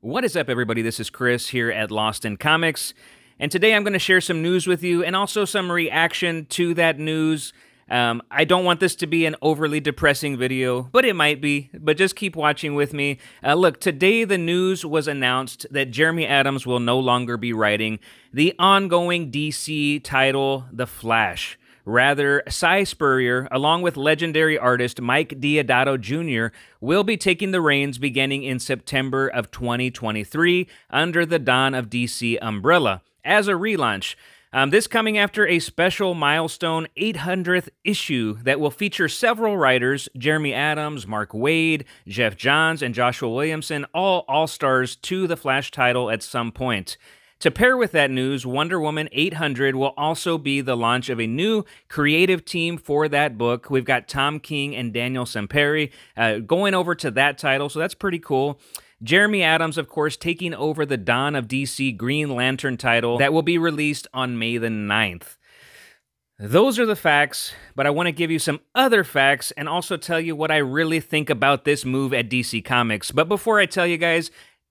What is up, everybody? This is Chris here at Lost in Comics, and today I'm going to share some news with you and also some reaction to that news. Um, I don't want this to be an overly depressing video, but it might be. But just keep watching with me. Uh, look, today the news was announced that Jeremy Adams will no longer be writing the ongoing DC title, The Flash. Rather, Si Spurrier, along with legendary artist Mike Deodato Jr., will be taking the reins beginning in September of 2023 under the Dawn of DC umbrella as a relaunch. Um, this coming after a special milestone 800th issue that will feature several writers Jeremy Adams, Mark Waid, Geoff Johns, and Joshua Williamson, all all stars to the Flash title at some point. To pair with that news, Wonder Woman 800 will also be the launch of a new creative team for that book. We've got Tom King and Daniel Sampere uh, going over to that title, so that's pretty cool. Jeremy Adams, of course, taking over the Dawn of DC Green Lantern title that will be released on May the 9th. Those are the facts, but I want to give you some other facts and also tell you what I really think about this move at DC Comics. But before I tell you guys,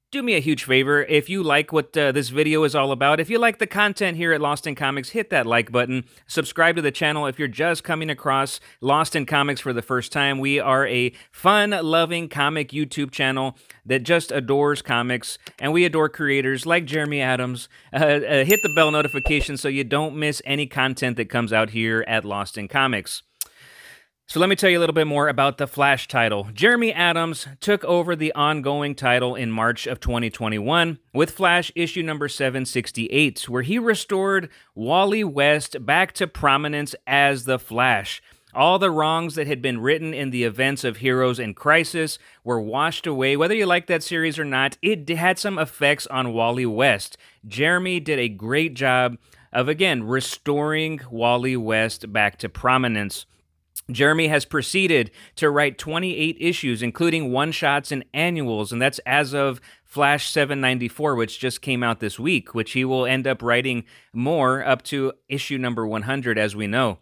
do me a huge favor. If you like what uh, this video is all about if you like the content here at lost in comics hit that like button. Subscribe to the channel if you're just coming across lost in comics for the first time. We are a fun loving comic youtube channel that just adores comics and we adore creators like jeremy adams. Uh, uh, hit the bell notification so you don't miss any content that comes out here at lost in comics so let me tell you a little bit more about the Flash title. Jeremy Adams took over the ongoing title in March of 2021 with Flash issue number 768, where he restored Wally West back to prominence as the Flash. All the wrongs that had been written in the events of Heroes in Crisis were washed away. Whether you like that series or not, it had some effects on Wally West. Jeremy did a great job of, again, restoring Wally West back to prominence. Jeremy has proceeded to write 28 issues, including one shots and annuals, and that's as of Flash 794, which just came out this week, which he will end up writing more up to issue number 100, as we know.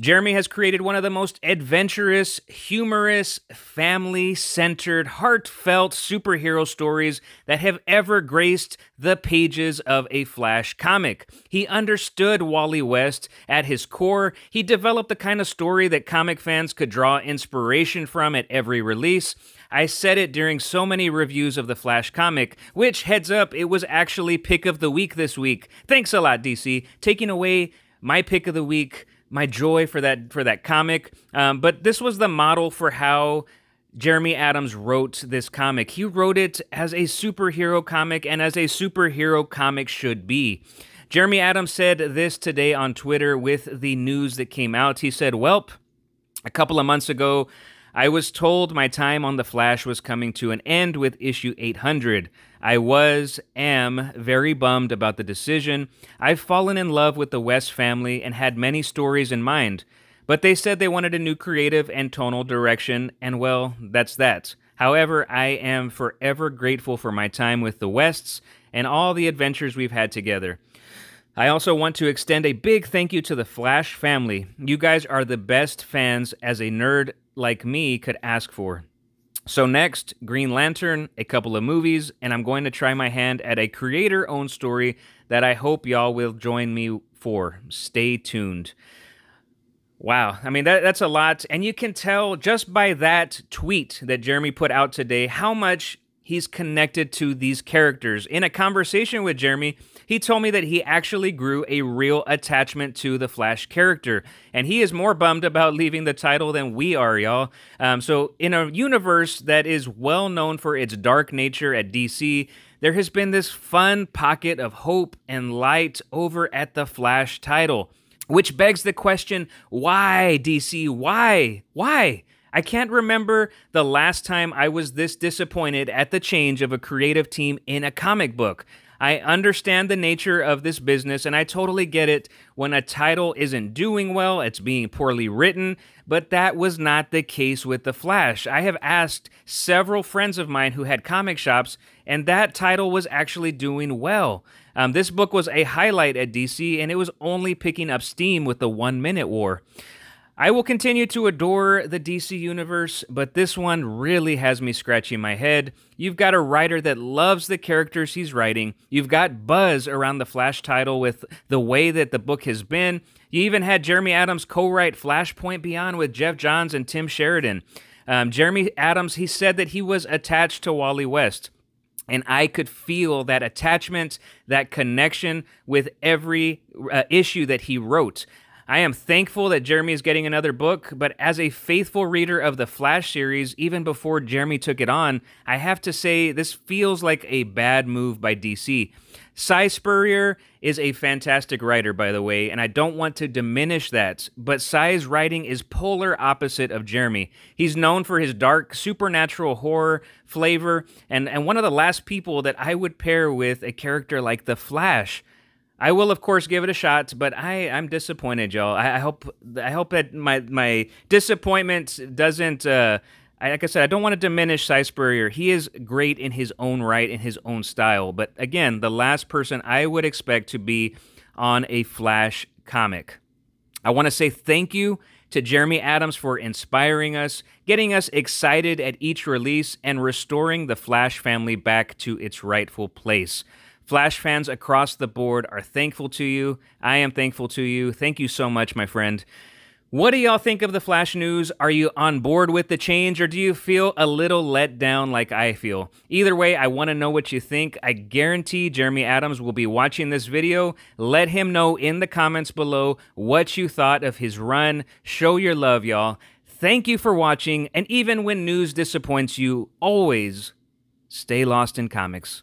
Jeremy has created one of the most adventurous, humorous, family centered, heartfelt superhero stories that have ever graced the pages of a Flash comic. He understood Wally West at his core. He developed the kind of story that comic fans could draw inspiration from at every release. I said it during so many reviews of the Flash comic, which, heads up, it was actually pick of the week this week. Thanks a lot, DC, taking away my pick of the week my joy for that for that comic. Um, but this was the model for how Jeremy Adams wrote this comic. He wrote it as a superhero comic and as a superhero comic should be. Jeremy Adams said this today on Twitter with the news that came out. He said, Welp, a couple of months ago, I was told my time on The Flash was coming to an end with issue 800. I was, am, very bummed about the decision. I've fallen in love with the West family and had many stories in mind. But they said they wanted a new creative and tonal direction, and well, that's that. However, I am forever grateful for my time with the Wests and all the adventures we've had together. I also want to extend a big thank you to the Flash family. You guys are the best fans as a nerd like me could ask for. So, next, Green Lantern, a couple of movies, and I'm going to try my hand at a creator owned story that I hope y'all will join me for. Stay tuned. Wow. I mean, that, that's a lot. And you can tell just by that tweet that Jeremy put out today how much he's connected to these characters. In a conversation with Jeremy, he told me that he actually grew a real attachment to the Flash character, and he is more bummed about leaving the title than we are, y'all. Um, so, in a universe that is well known for its dark nature at DC, there has been this fun pocket of hope and light over at the Flash title. Which begs the question why, DC? Why? Why? I can't remember the last time I was this disappointed at the change of a creative team in a comic book. I understand the nature of this business and I totally get it when a title isn't doing well, it's being poorly written, but that was not the case with The Flash. I have asked several friends of mine who had comic shops, and that title was actually doing well. Um, this book was a highlight at DC and it was only picking up steam with the One Minute War. I will continue to adore the DC universe, but this one really has me scratching my head. You've got a writer that loves the characters he's writing. You've got buzz around the Flash title with the way that the book has been. You even had Jeremy Adams co write Flashpoint Beyond with Geoff Johns and Tim Sheridan. Um, Jeremy Adams, he said that he was attached to Wally West. And I could feel that attachment, that connection with every uh, issue that he wrote. I am thankful that Jeremy is getting another book, but as a faithful reader of the Flash series, even before Jeremy took it on, I have to say this feels like a bad move by DC. Si Spurrier is a fantastic writer, by the way, and I don't want to diminish that, but Si's writing is polar opposite of Jeremy. He's known for his dark, supernatural horror flavor, and, and one of the last people that I would pair with a character like The Flash. I will, of course, give it a shot, but I, I'm disappointed, y'all. I, I hope I hope that my my disappointment doesn't. Uh, I, like I said, I don't want to diminish Si Spurrier. He is great in his own right, in his own style. But again, the last person I would expect to be on a Flash comic. I want to say thank you to Jeremy Adams for inspiring us, getting us excited at each release, and restoring the Flash family back to its rightful place. Flash fans across the board are thankful to you. I am thankful to you. Thank you so much, my friend. What do y'all think of the Flash news? Are you on board with the change or do you feel a little let down like I feel? Either way, I want to know what you think. I guarantee Jeremy Adams will be watching this video. Let him know in the comments below what you thought of his run. Show your love, y'all. Thank you for watching, and even when news disappoints you, always stay lost in comics.